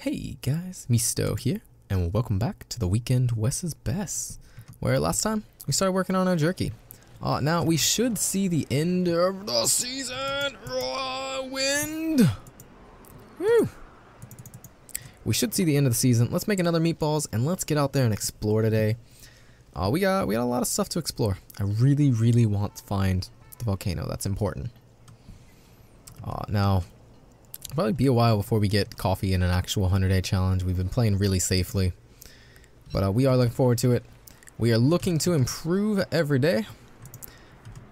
Hey guys, Misuto here, and welcome back to the weekend Wes is Bes, where last time we started working on our jerky. Uh, now we should see the end of the season. Raw wind. Woo. We should see the end of the season. Let's make another meatballs and let's get out there and explore today. Uh, we got we got a lot of stuff to explore. I really really want to find the volcano. That's important. Uh, now Probably be a while before we get coffee in an actual 100 day challenge. We've been playing really safely. But uh, we are looking forward to it. We are looking to improve every day.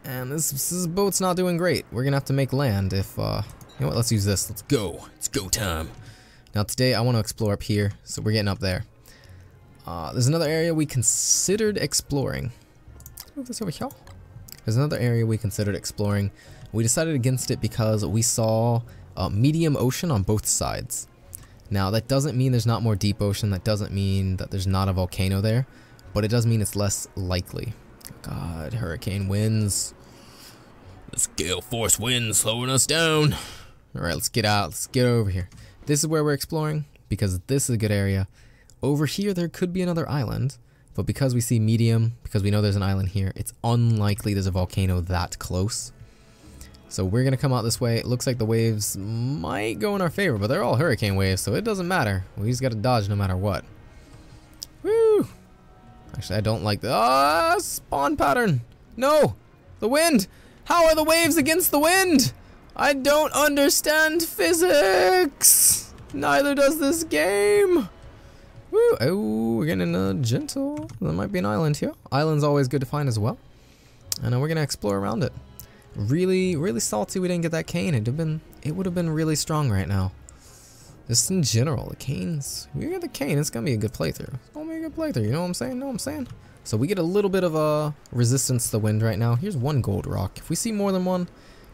And this, this boat's not doing great. We're going to have to make land if... Uh, you know what? Let's use this. Let's go. It's go time. Now today I want to explore up here. So we're getting up there. Uh, there's another area we considered exploring. Move this over here. There's another area we considered exploring. We decided against it because we saw uh, medium ocean on both sides. Now that doesn't mean there's not more deep ocean, that doesn't mean that there's not a volcano there, but it does mean it's less likely. God, hurricane winds. This gale force wind slowing us down. Alright, let's get out, let's get over here. This is where we're exploring, because this is a good area. Over here there could be another island, but because we see medium, because we know there's an island here, it's unlikely there's a volcano that close. So we're to come out this way. It looks like the waves might go in our favor, but they're all hurricane waves, so it doesn't matter. We just got to dodge no matter what. Woo! Actually, I don't like the ah, spawn pattern. No! The wind! How are the waves against the wind? I don't understand physics! Neither does this game! Woo! Oh, we're getting a gentle. There might be an island here. Island's always good to find as well. And we're to explore around it. Really, really salty we didn't get that cane. It'd have been, it would have been really strong right now. Just in general, the canes, we get the cane, it's gonna be a good playthrough. It's gonna be a good playthrough, you know what I'm saying? Know what I'm saying? So we get a little bit of a resistance to the wind right now. Here's one gold rock. If we see more than one,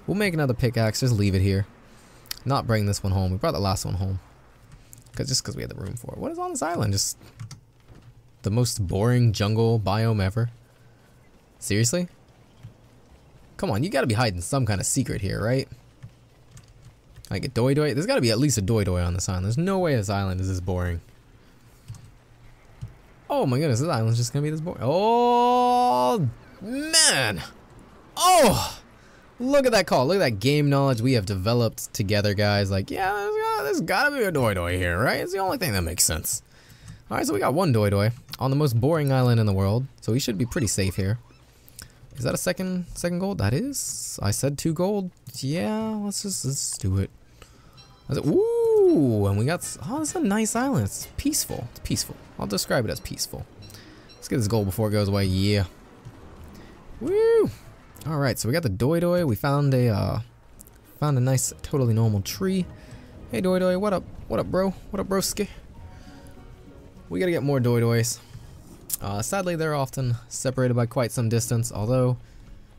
we'll make another pickaxe, just leave it here. Not bring this one home. We brought the last one home. Cause just because we had the room for it. What is on this island? Just the most boring jungle biome ever. Seriously? Come on, you gotta be hiding some kind of secret here, right? Like a Doydoy? There's gotta be at least a Doydoy on this island. There's no way this island is this boring. Oh my goodness, this island's just gonna be this boring. Oh, man. Oh, look at that call. Look at that game knowledge we have developed together, guys. Like, yeah, there's, there's gotta be a Doydoy here, right? It's the only thing that makes sense. All right, so we got one Doydoy on the most boring island in the world. So we should be pretty safe here. Is that a second second gold? That is. I said two gold. Yeah, let's just let's do it. Ooh, and we got. Oh, this is a nice island. It's peaceful. It's peaceful. I'll describe it as peaceful. Let's get this gold before it goes away. Yeah. Woo! All right, so we got the Doydoy. We found a uh, found a nice, totally normal tree. Hey Doydoy, what up? What up, bro? What up, broski? We gotta get more Doydoys. Uh, sadly, they're often separated by quite some distance, although,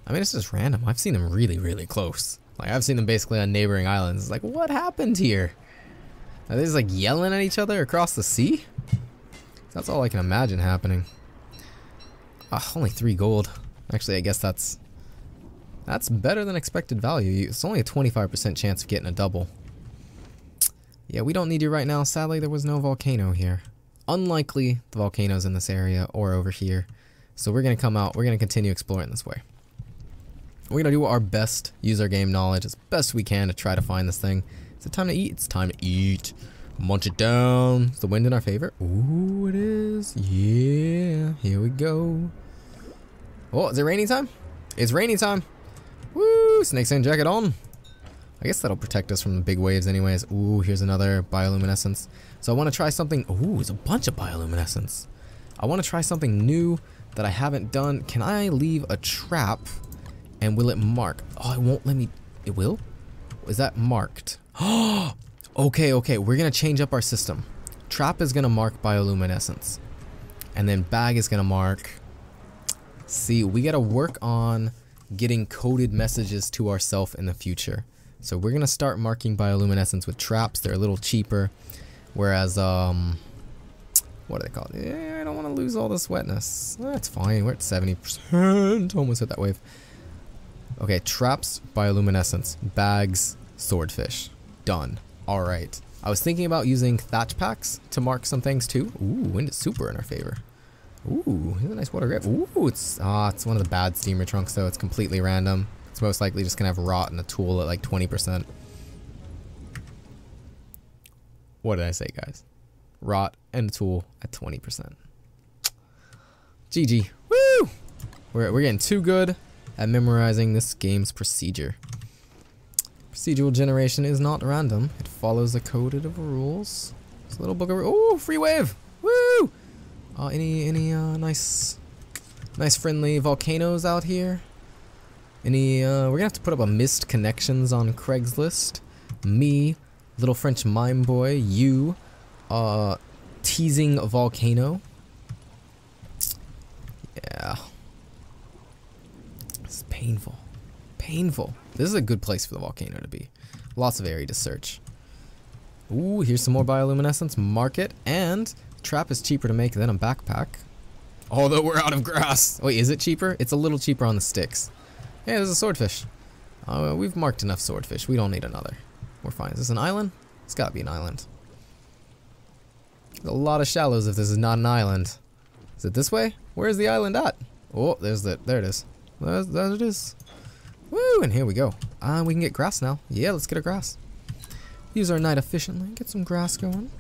I mean, it's just random. I've seen them really, really close. Like, I've seen them basically on neighboring islands. It's like, what happened here? Are they just like yelling at each other across the sea? That's all I can imagine happening. Ah, only three gold. Actually, I guess that's that's better than expected value. It's only a 25% chance of getting a double. Yeah, we don't need you right now. Sadly, there was no volcano here unlikely the volcanoes in this area or over here. So we're going to come out, we're going to continue exploring this way. We're going to do our best, use our game knowledge as best we can to try to find this thing. Is it time to eat? It's time to eat. Munch it down. Is the wind in our favor? Ooh, it is. Yeah, here we go. Oh, is it raining time? It's raining time. Woo, snakeskin jacket on. I guess that'll protect us from the big waves anyways. Ooh, here's another bioluminescence. So I want to try something. Ooh, there's a bunch of bioluminescence. I want to try something new that I haven't done. Can I leave a trap and will it mark? Oh, it won't let me. It will? Is that marked? Oh, okay, okay. We're going to change up our system. Trap is going to mark bioluminescence. And then bag is going to mark. See, we got to work on getting coded messages to ourselves in the future. So we're going to start marking bioluminescence with traps. They're a little cheaper. Whereas, um, what are they called? Yeah, I don't want to lose all this wetness. That's fine. We're at 70%. Almost hit that wave. Okay, traps, bioluminescence, bags, swordfish. Done. Alright. I was thinking about using thatch packs to mark some things too. Ooh, wind is super in our favor. Ooh, here's a nice water grip. Ooh, it's ah, it's one of the bad steamer trunks though. It's completely random. It's most likely just gonna have rot and a tool at like 20%. What did I say, guys? Rot and tool at 20%. GG. Woo! We're, we're getting too good at memorizing this game's procedure. Procedural generation is not random. It follows a coded of rules. It's a little book of oh free wave. Woo! Uh, any any uh, nice nice friendly volcanoes out here? Any uh, we're gonna have to put up a missed connections on Craigslist. Me, little French mime boy, you, uh, teasing a volcano. Yeah. It's painful. Painful. This is a good place for the volcano to be. Lots of area to search. Ooh, here's some more bioluminescence. Market. And trap is cheaper to make than a backpack. Although we're out of grass. Wait, is it cheaper? It's a little cheaper on the sticks. Hey, there's a swordfish. Uh, we've marked enough swordfish. We don't need another. We're fine. Is this an island? It's gotta be an island. There's a lot of shallows if this is not an island. Is it this way? Where's the island at? Oh, there's the, there it is. There, there it is. Woo, and here we go. Uh, we can get grass now. Yeah, let's get a grass. Use our night efficiently. Get some grass going.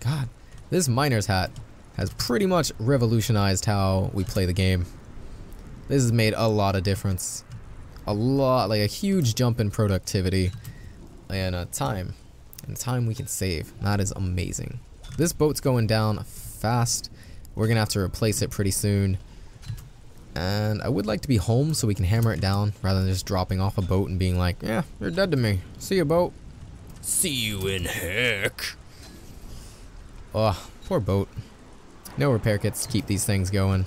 God, this miner's hat has pretty much revolutionized how we play the game. This has made a lot of difference. A lot, like a huge jump in productivity and uh, time. And time we can save. That is amazing. This boat's going down fast. We're going to have to replace it pretty soon. And I would like to be home so we can hammer it down rather than just dropping off a boat and being like, yeah, you're dead to me. See you, boat. See you in heck. Oh, poor boat. No repair kits to keep these things going.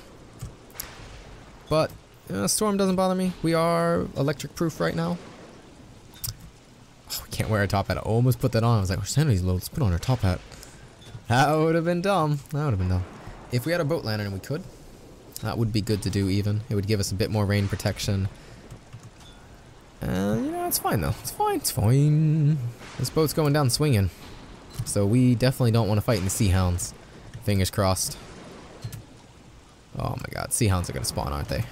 But, uh, storm doesn't bother me. We are electric proof right now. Oh, we can't wear a top hat. I almost put that on. I was like, our sanity's low. Let's put on our top hat. That would have been dumb. That would have been dumb. If we had a boat lantern, and we could. That would be good to do even. It would give us a bit more rain protection. And, uh, you know, it's fine though. It's fine, it's fine. This boat's going down swinging. So we definitely don't want to fight in the sea hounds. Fingers crossed. Oh my god, sea hounds are going to spawn, aren't they?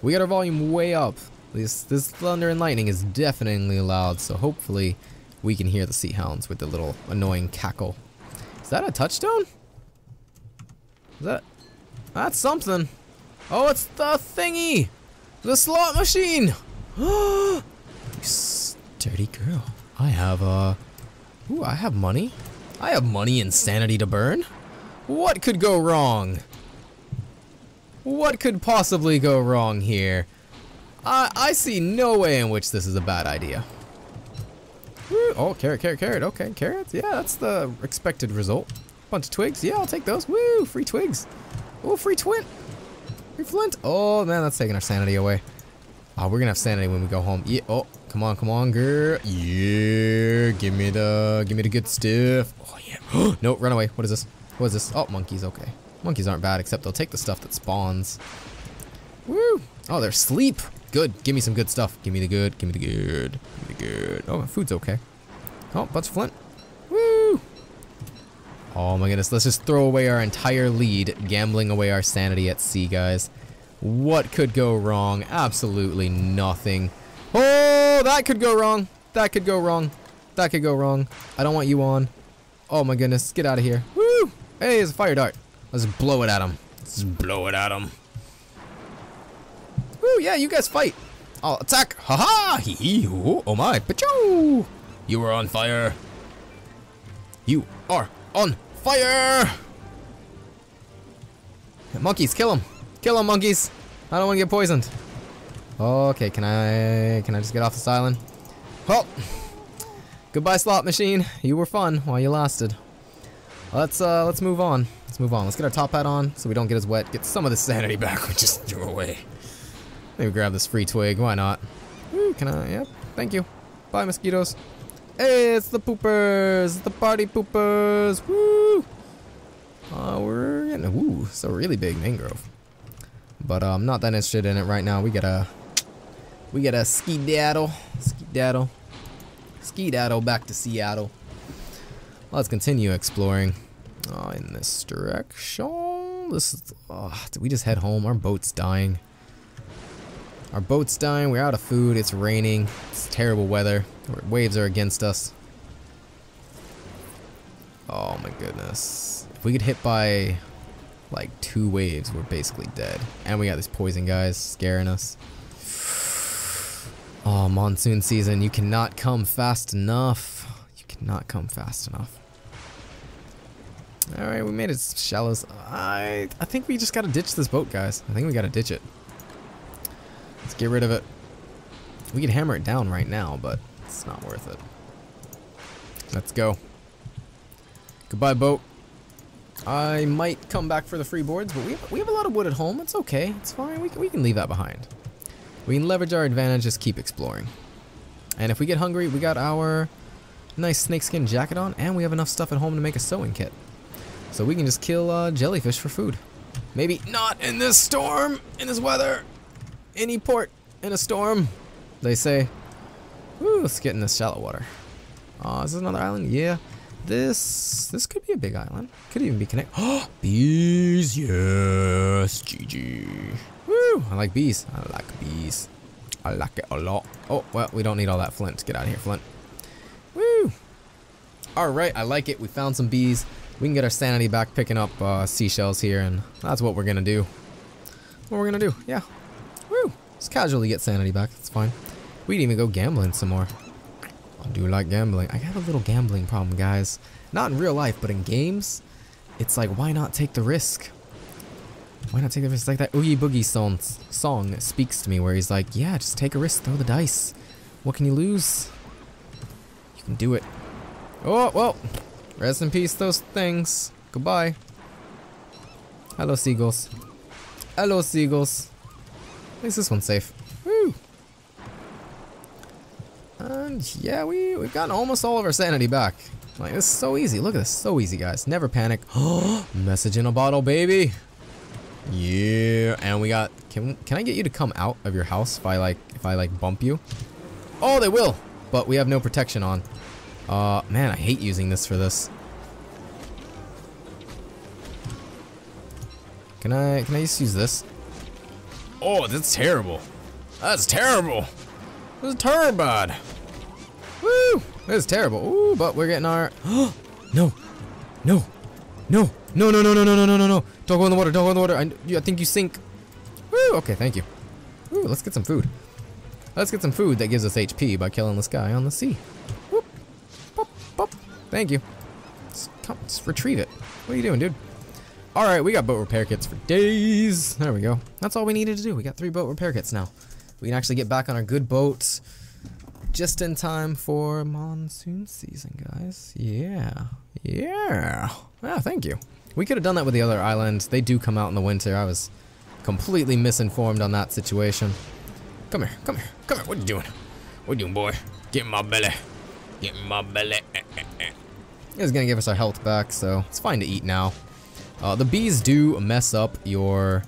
We got our volume way up. This, this thunder and lightning is definitely loud, so hopefully we can hear the sea hounds with the little annoying cackle. Is that a touchstone? Is that... That's something. Oh, it's the thingy! The slot machine! you sturdy girl. I have, uh... Ooh, I have money. I have money and sanity to burn. What could go wrong? What could possibly go wrong here? I, I see no way in which this is a bad idea. Woo. Oh, carrot, carrot, carrot. Okay, carrots. Yeah, that's the expected result. Bunch of twigs. Yeah, I'll take those. Woo, free twigs. Oh, free twint. Free flint. Oh, man, that's taking our sanity away. Oh, we're gonna have sanity when we go home. Yeah. Oh, come on, come on, girl. Yeah. Give me the, give me the good stuff. Oh yeah. no, run away. What is this? What is this? Oh, monkeys. Okay. Monkeys aren't bad, except they'll take the stuff that spawns. Woo. Oh, they're asleep. Good. Give me some good stuff. Give me the good. Give me the good. Give me the good. Oh, food's okay. Oh, butts flint. Woo. Oh my goodness. Let's just throw away our entire lead, gambling away our sanity at sea, guys. What could go wrong? Absolutely nothing. Oh, that could go wrong. That could go wrong. That could go wrong. I don't want you on. Oh my goodness. Get out of here. Woo! Hey, it's a fire dart. Let's blow it at him. Let's blow it at him. Woo, yeah, you guys fight. I'll attack. Ha ha! Hee hee. Oh, oh my. Pachoo! You are on fire. You are on fire! Monkeys, kill them. Kill them, monkeys. I don't want to get poisoned. Okay, can I can I just get off this island? Oh, goodbye slot machine. You were fun while you lasted. Let's uh let's move on. Let's move on. Let's get our top hat on so we don't get as wet. Get some of the sanity back we just threw away. Maybe grab this free twig. Why not? Ooh, can I? Yep. Thank you. Bye, mosquitoes. Hey, it's the poopers. The party poopers. Woo! Uh, we're getting, ooh, it's a really big mangrove. But uh, I'm not that interested in it right now. We gotta, we gotta ski daddle, ski daddle, ski daddle back to Seattle. let's continue exploring. Oh, in this direction. This is. Oh, did we just head home? Our boat's dying. Our boat's dying. We're out of food. It's raining. It's terrible weather. Waves are against us. Oh my goodness. If we get hit by like two waves, we're basically dead. And we got these poison guys scaring us. Oh, monsoon season. You cannot come fast enough. You cannot come fast enough. Alright, we made it shallows. I, I think we just gotta ditch this boat, guys. I think we gotta ditch it. Let's get rid of it. We can hammer it down right now, but it's not worth it. Let's go. Goodbye, boat. I might come back for the free boards, but we have, we have a lot of wood at home. It's okay. It's fine. We can, we can leave that behind. We can leverage our advantage, just keep exploring. And if we get hungry, we got our nice snakeskin jacket on, and we have enough stuff at home to make a sewing kit. So we can just kill uh, jellyfish for food. Maybe not in this storm, in this weather. Any port in a storm, they say. Woo, let's get in this shallow water. Oh, is this another island? Yeah. This this could be a big island. Could even be connected. Oh, bees, yes, GG. Woo, I like bees. I like bees. I like it a lot. Oh, well, we don't need all that flint. Get out of here, flint. Woo. All right, I like it. We found some bees. We can get our sanity back picking up uh, seashells here, and that's what we're gonna do. What we're gonna do, yeah. Just casually get sanity back. That's fine. We can even go gambling some more. I do like gambling. I have a little gambling problem, guys. Not in real life, but in games, it's like, why not take the risk? Why not take the risk? It's like that Oogie Boogie song, song speaks to me, where he's like, yeah, just take a risk, throw the dice. What can you lose? You can do it. Oh, well, rest in peace, those things. Goodbye. Hello, seagulls. Hello, seagulls. At least this one's safe. Woo! And yeah, we, we've gotten almost all of our sanity back. Like, this is so easy. Look at this. So easy, guys. Never panic. Message in a bottle, baby. Yeah. And we got... Can, can I get you to come out of your house if I, like, if I, like, bump you? Oh, they will. But we have no protection on. Uh, man, I hate using this for this. Can I, can I just use this? Oh, that's terrible. That's terrible. This is terrible. Woo! This is terrible. Ooh, but we're getting our. no, no, no, no, no, no, no, no, no, no, no, no! Don't go in the water. Don't go in the water. I, I think you sink. Woo! Okay, thank you. Ooh, let's get some food. Let's get some food that gives us HP by killing this guy on the sea. Whoop, pop, pop. Thank you. Let's, come, let's retrieve it. What are you doing, dude? All right, we got boat repair kits for days. There we go. That's all we needed to do. We got three boat repair kits now. We can actually get back on our good boats just in time for monsoon season, guys. Yeah. Yeah. Yeah, thank you. We could have done that with the other islands. They do come out in the winter. I was completely misinformed on that situation. Come here. Come here. Come here. What are you doing? What are you doing, boy? Get in my belly. Get in my belly. It's gonna give us our health back, so it's fine to eat now. Uh, the bees do mess up your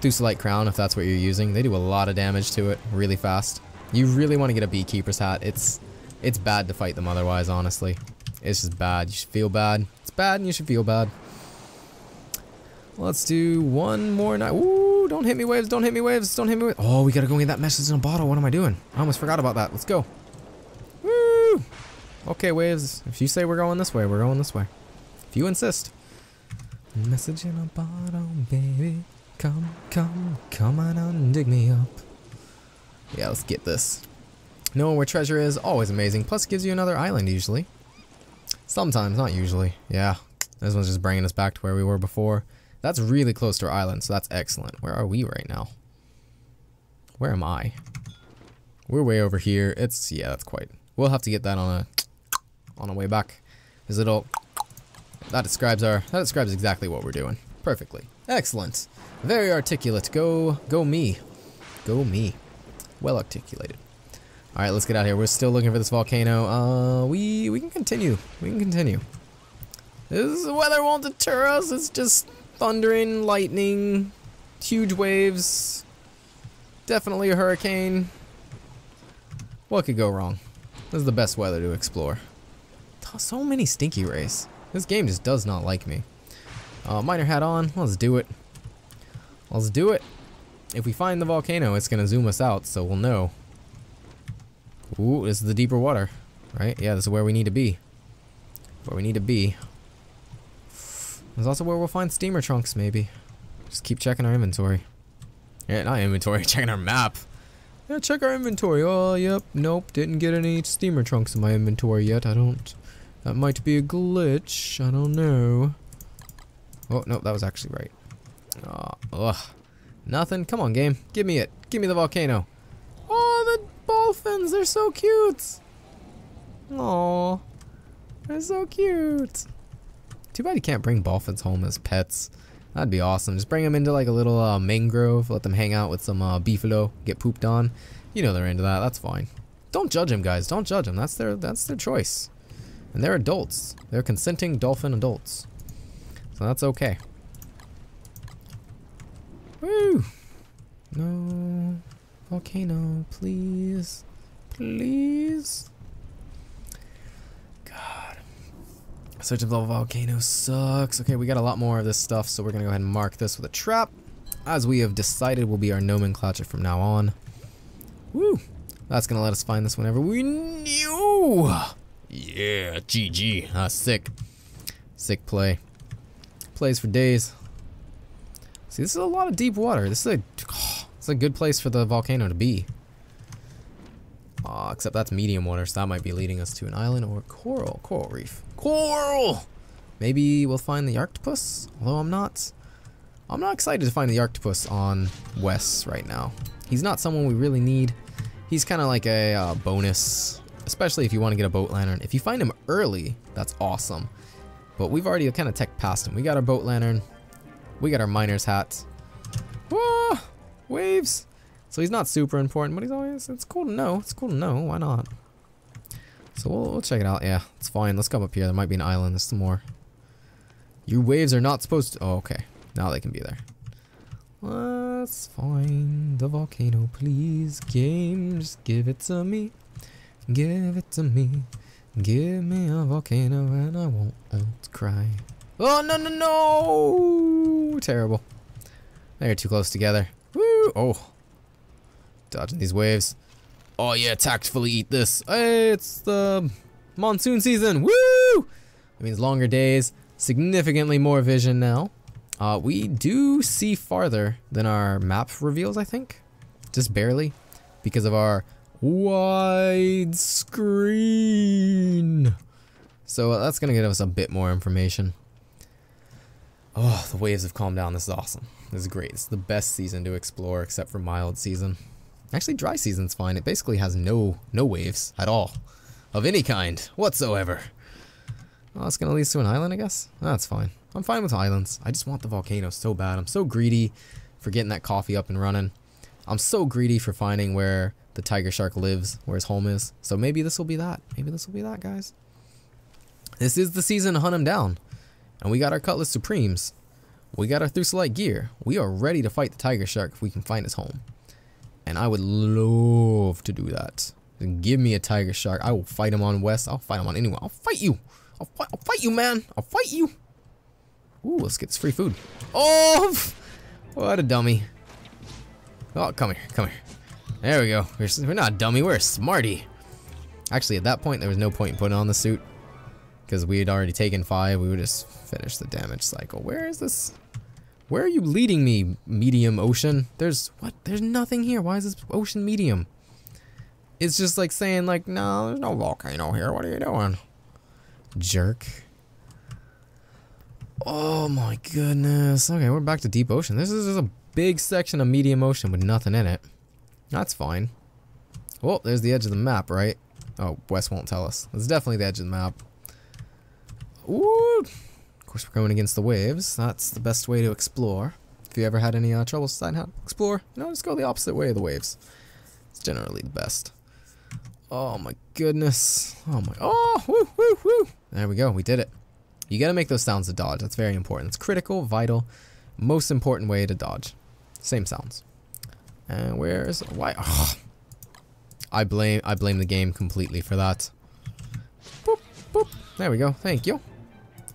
Thulecite crown if that's what you're using. They do a lot of damage to it really fast. You really want to get a beekeeper's hat. It's it's bad to fight them otherwise, honestly. It's just bad. You should feel bad. It's bad and you should feel bad. Let's do one more night. Ooh, don't hit me waves, don't hit me waves, don't hit me waves. Oh, we gotta go get that message in a bottle. What am I doing? I almost forgot about that. Let's go. Woo! Okay, waves. If you say we're going this way, we're going this way. If you insist. Message in a bottle, oh, baby. Come, come, come on out and dig me up. Yeah, let's get this. Knowing where treasure is, always amazing. Plus gives you another island usually. Sometimes, not usually. Yeah, this one's just bringing us back to where we were before. That's really close to our island, so that's excellent. Where are we right now? Where am I? We're way over here. It's, yeah, that's quite. We'll have to get that on a, on a way back. This little that describes our, that describes exactly what we're doing. Perfectly. Excellent. Very articulate. Go, go me. Go me. Well articulated. Alright, let's get out of here. We're still looking for this volcano. Uh, we, we can continue. We can continue. This weather won't deter us. It's just thundering, lightning, huge waves. Definitely a hurricane. What could go wrong? This is the best weather to explore. so many stinky rays. This game just does not like me. Uh, miner hat on. Let's do it. Let's do it. If we find the volcano, it's going to zoom us out, so we'll know. Ooh, this is the deeper water. Right? Yeah, this is where we need to be. Where we need to be. There's also where we'll find steamer trunks, maybe. Just keep checking our inventory. Yeah, not inventory, checking our map. Yeah, check our inventory. Oh, yep, nope, didn't get any steamer trunks in my inventory yet. I don't... That might be a glitch. I don't know. Oh, no, that was actually right. Oh, ugh. Nothing? Come on, game. Give me it. Give me the volcano. Oh, the dolphins. They're so cute. Oh, they're so cute. Too bad you can't bring dolphins home as pets. That'd be awesome. Just bring them into like a little uh, mangrove, let them hang out with some uh, beefalo, get pooped on. You know they're into that. That's fine. Don't judge them, guys. Don't judge them. That's their that's their choice. And they're adults. They're consenting dolphin adults. So that's okay. Woo! No. Volcano, please. Please. God. Search of the volcano sucks. Okay, we got a lot more of this stuff, so we're gonna go ahead and mark this with a trap. As we have decided will be our nomenclature from now on. Woo! That's gonna let us find this whenever we knew! Yeah, GG. Ah, sick. Sick play. Plays for days. See, this is a lot of deep water. This is a, oh, it's a good place for the volcano to be. Uh, except that's medium water, so that might be leading us to an island or coral. Coral reef. Coral! Maybe we'll find the Yaarctopus, although I'm not... I'm not excited to find the Yaarctopus on Wes right now. He's not someone we really need. He's kind of like a uh, bonus, especially if you want to get a boat lantern. If you find him early, that's awesome. But we've already kind of tech past him. We got our boat lantern. We got our miner's hat. Whoa! Waves! So he's not super important, but he's always, it's cool to know. It's cool to know. Why not? So we'll, we'll check it out. Yeah, it's fine. Let's come up here. There might be an island. There's some more. Your waves are not supposed to... Oh, okay. Now they can be there. Let's find the volcano, please. Game, just give it to me. Give it to me. Give me a volcano and I won't, won't cry. Oh, no, no, no! Terrible. They're too close together. Woo! Oh, Dodging these waves. Oh yeah, tactfully eat this. Hey, it's the monsoon season. Woo! It means longer days, significantly more vision now. Uh, we do see farther than our map reveals, I think. Just barely. Because of our wide screen. So uh, that's going to give us a bit more information. Oh, the waves have calmed down. This is awesome. This is great. It's the best season to explore except for mild season. Actually, dry season's fine. It basically has no no waves at all. Of any kind, whatsoever. Well, that's gonna lead us to an island, I guess? That's fine. I'm fine with islands. I just want the volcano so bad. I'm so greedy for getting that coffee up and running. I'm so greedy for finding where the tiger shark lives, where his home is. So maybe this will be that. Maybe this will be that, guys. This is the season to hunt him down. And we got our Cutlass Supremes. We got our Thulecite gear. We are ready to fight the tiger shark if we can find his home. And I would love to do that. Give me a tiger shark. I will fight him on West. I'll fight him on anyone. I'll fight you. I'll fight, I'll fight you, man. I'll fight you. Ooh, let's get this free food. Oh, what a dummy. Oh, come here, come here. There we go. We're, we're not dummy, we're a smarty. Actually, at that point, there was no point in putting on the suit. Because we had already taken five, we would just finish the damage cycle. Where is this? Where are you leading me, medium ocean? There's, what? There's nothing here. Why is this ocean medium? It's just like saying like, no, there's no volcano here. What are you doing? Jerk. Oh my goodness. Okay, we're back to deep ocean. This is just a big section of medium ocean with nothing in it. That's fine. Well, there's the edge of the map, right? Oh, Wes won't tell us. It's definitely the edge of the map. Ooh course, we're going against the waves. That's the best way to explore. If you ever had any uh, trouble deciding how to explore, you know, just go the opposite way of the waves. It's generally the best. Oh my goodness. Oh my. Oh, woo, woo, woo. There we go. We did it. You gotta make those sounds to dodge. That's very important. It's critical, vital, most important way to dodge. Same sounds. And where's why? Oh. I blame I blame the game completely for that. Boop. Boop. There we go. Thank you.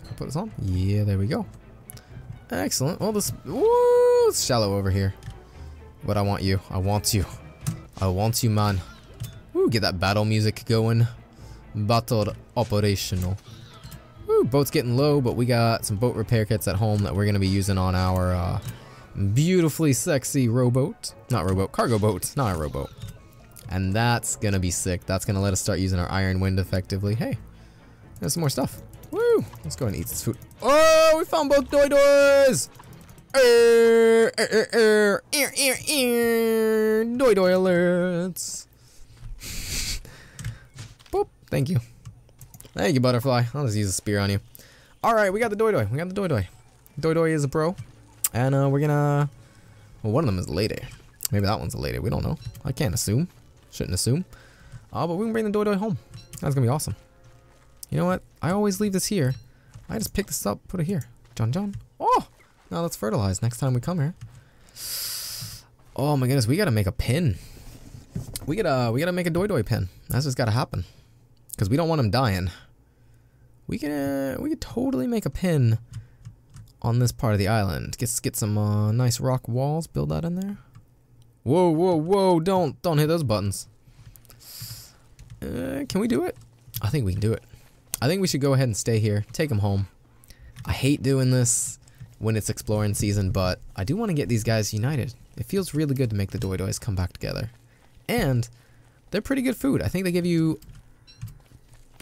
I put this on. Yeah, there we go. Excellent. Well, this... Ooh, it's shallow over here. But I want you. I want you. I want you, man. Ooh, get that battle music going. Battle operational. Ooh, boat's getting low, but we got some boat repair kits at home that we're to be using on our uh, beautifully sexy rowboat. Not rowboat, cargo boat, not a rowboat. And that's to be sick. That's to let us start using our iron wind effectively. Hey, there's some more stuff. Woo! Let's go and eat this food. Oh, we found both Doydoys! Er, er, er, er, er, er, Doydoy alerts. Boop, thank you. Thank you, butterfly. I'll just use a spear on you. Alright, we got the Doydoy. We got the Doydoy. Doi doi is a pro. And uh, we're gonna... Well, one of them is a lady. Maybe that one's a lady. We don't know. I can't assume. Shouldn't assume. Uh, but we can bring the Doydoy home. That's gonna be awesome. You know what? I always leave this here. I just pick this up, put it here. John John. Oh! Now let's fertilize next time we come here. Oh my goodness, we gotta make a pin. We gotta we gotta make a Doydoy pin. That's just gotta happen. Cause we don't want him dying. We can uh, we could totally make a pin on this part of the island. Get get some uh, nice rock walls, build that in there. Whoa, whoa, whoa! Don't don't hit those buttons. Uh, can we do it? I think we can do it. I think we should go ahead and stay here, take them home. I hate doing this when it's exploring season, but I do want to get these guys united. It feels really good to make the Doydoys come back together. And they're pretty good food. I think they give you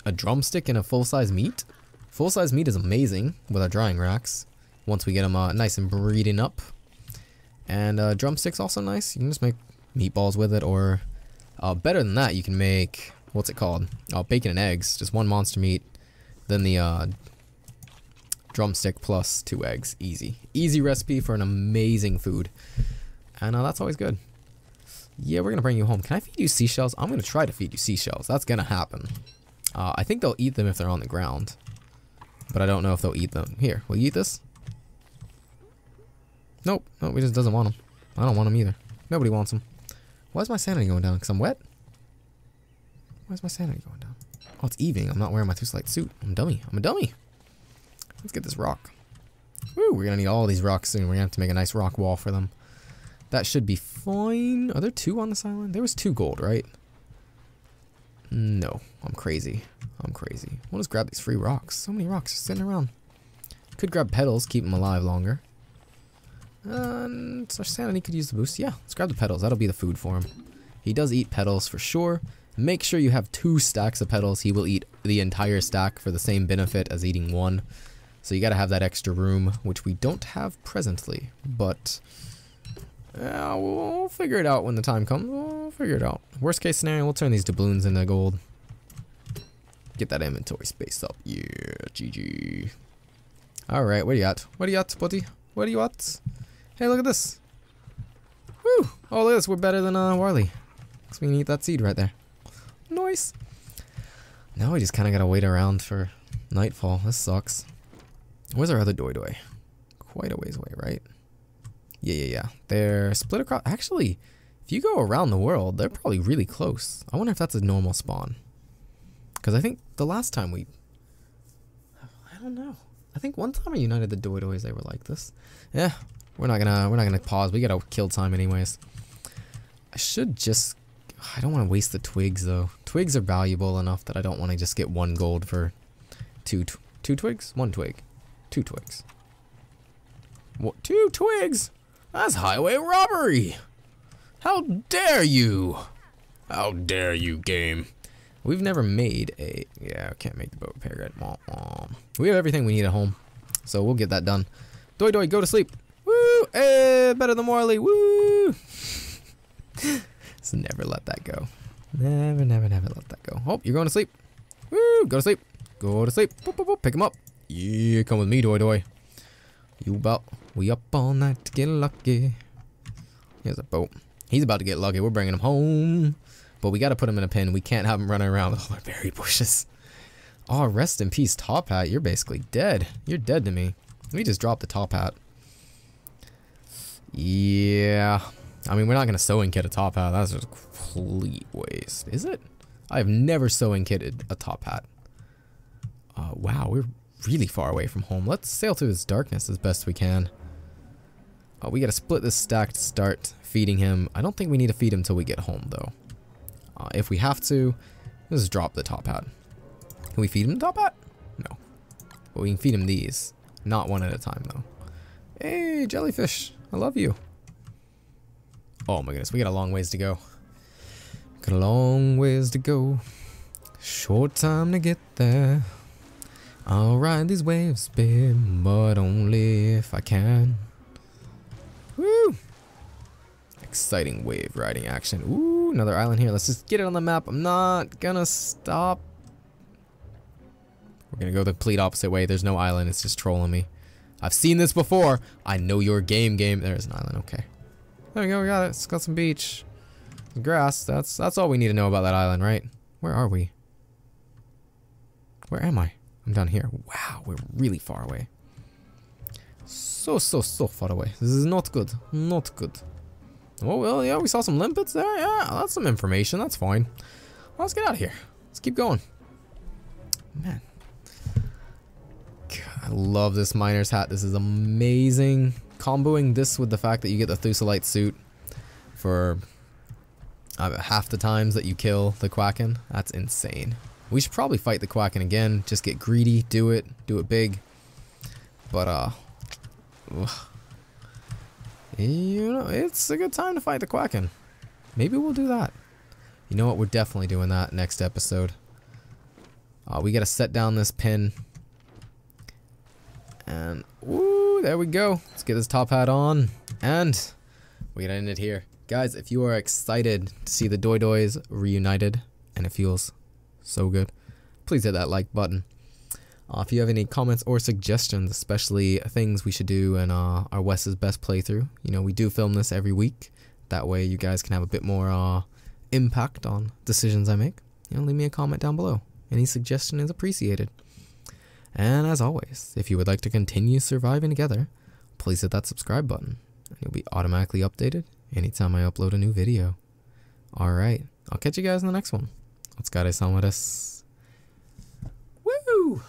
a drumstick and a full-size meat. Full-size meat is amazing with our drying racks once we get them uh, nice and breeding up. And uh, drumsticks also nice. You can just make meatballs with it or uh, better than that, you can make, what's it called? Uh, bacon and eggs, just one monster meat then the uh, drumstick plus two eggs. Easy. Easy recipe for an amazing food. And uh, that's always good. Yeah, we're to bring you home. Can I feed you seashells? I'm to try to feed you seashells. That's to happen. Uh, I think they'll eat them if they're on the ground. But I don't know if they'll eat them. Here, will you eat this? Nope. Nope, he just doesn't want them. I don't want them either. Nobody wants them. Why is my sanity going down? Because I'm wet? Why is my sanity going down? Oh, it's evening. I'm not wearing my two-slight suit. I'm dummy. I'm a dummy. Let's get this rock. Woo, we're gonna need all these rocks soon. We're gonna have to make a nice rock wall for them. That should be fine. Are there two on this island? There was two gold, right? No, I'm crazy. I'm crazy. We'll just grab these free rocks. So many rocks sitting around. Could grab petals, keep them alive longer. And our sanity could use the boost. Yeah, let's grab the petals. That'll be the food for him. He does eat petals for sure. Make sure you have two stacks of petals. He will eat the entire stack for the same benefit as eating one. So you gotta have that extra room, which we don't have presently. But yeah, we'll figure it out when the time comes. We'll figure it out. Worst case scenario, we'll turn these doubloons into gold. Get that inventory space up. Yeah, GG. Alright, what are you at? What are you at, buddy? What are you at? Hey, look at this. Woo! Oh, look at this. We're better than uh, Warly. Because we can eat that seed right there. Nice. Now we just kind of gotta wait around for nightfall. This sucks. Where's our other Doydoy? Quite a ways away, right? Yeah, yeah, yeah. They're split across. Actually, if you go around the world, they're probably really close. I wonder if that's a normal spawn. Because I think the last time we... I don't know. I think one time I united the Doydoys, they were like this. Yeah, we're not gonna we're not gonna pause. We gotta kill time anyways. I should just I don't want to waste the twigs though. Twigs are valuable enough that I don't want to just get one gold for two tw two twigs, one twig, two twigs. What? Two twigs? That's highway robbery. How dare you? How dare you, game? We've never made a yeah. Can't make the boat repair yet. We have everything we need at home, so we'll get that done. Doydoy, go to sleep. Woo! Hey, better than Marley. Woo! So never let that go. Never, never, never let that go. Oh, you're going to sleep. Woo! Go to sleep. Go to sleep. Boop, boop, boop. Pick him up. Yeah, come with me, Doydoy. You about we up all night to get lucky. Here's a boat. He's about to get lucky. We're bringing him home. But we got to put him in a pen. We can't have him running around with all our berry bushes. Oh, rest in peace, Top Hat. You're basically dead. You're dead to me. We just dropped the Top Hat. Yeah. I mean, we're not going to sewing kit a top hat. That's just a complete waste. Is it? I have never sewing kitted a top hat. Uh, wow, we're really far away from home. Let's sail through this darkness as best we can. Uh, we gotta split this stack to start feeding him. I don't think we need to feed him till we get home, though. Uh, if we have to, let's drop the top hat. Can we feed him the top hat? No. But we can feed him these. Not one at a time, though. Hey, jellyfish. I love you. Oh my goodness, we got a long ways to go. Got a long ways to go. Short time to get there. I'll ride these waves, babe, but only if I can. Woo! Exciting wave riding action. Ooh, another island here. Let's just get it on the map. I'm not gonna stop. We're gonna go the complete opposite way. There's no island. It's just trolling me. I've seen this before. I know your game game. There's an island. Okay. There we go. We got it. It's got some beach. Grass. That's that's all we need to know about that island, right? Where are we? Where am I? I'm down here. Wow, we're really far away. So, so, so far away. This is not good. Not good. Oh, well, yeah, we saw some limpets there. Yeah, that's some information. That's fine. Let's get out of here. Let's keep going. Man. I love this miner's hat. This is amazing. Comboing this with the fact that you get the Thulecite suit for uh, half the times that you kill the Quacken, that's insane. We should probably fight the Quacken again. Just get greedy, do it, do it big. But, uh, ugh. you know, it's a good time to fight the Quacken. Maybe we'll do that. You know what? We're definitely doing that next episode. Uh, we gotta set down this pin. And, woo, there we go. Let's get this top hat on. And we're going to end it here. Guys, if you are excited to see the Doydoys reunited, and it feels so good, please hit that like button. Uh, if you have any comments or suggestions, especially things we should do in uh, our Wes is Bes playthrough, you know, we do film this every week. That way you guys can have a bit more uh, impact on decisions I make. You know, leave me a comment down below. Any suggestion is appreciated. And as always, if you would like to continue surviving together, please hit that subscribe button, and you'll be automatically updated anytime I upload a new video. Alright, I'll catch you guys in the next one. Let's go, Woo!